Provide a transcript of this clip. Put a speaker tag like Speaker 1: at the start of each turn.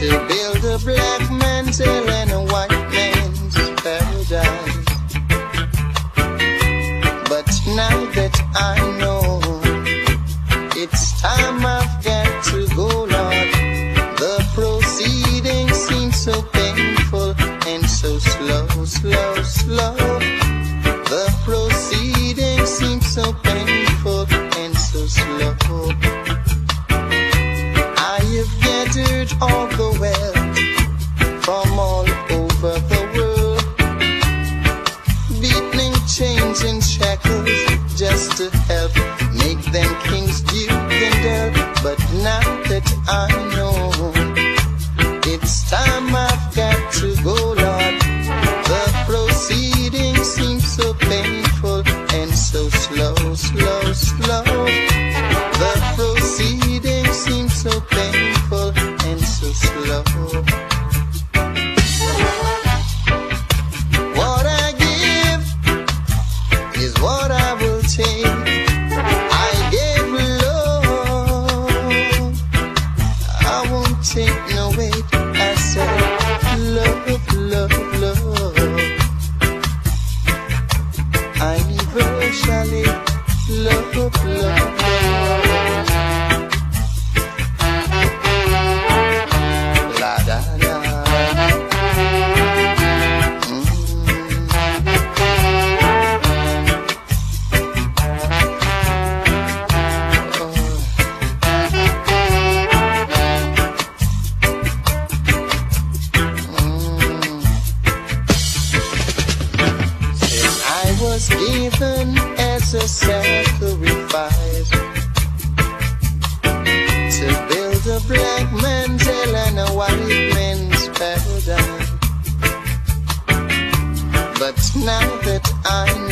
Speaker 1: to build a black man's hell and a white man's paradise. But now that I know it's time I've got to go, Lord, the proceedings seem so painful and so slow, slow, slow. The proceedings seem so painful and so slow. I have gathered all the and shackles just to help make them kings duke and earl. But now that I Given as a sacrifice to build a black man's hell and a white man's paradise. But now that I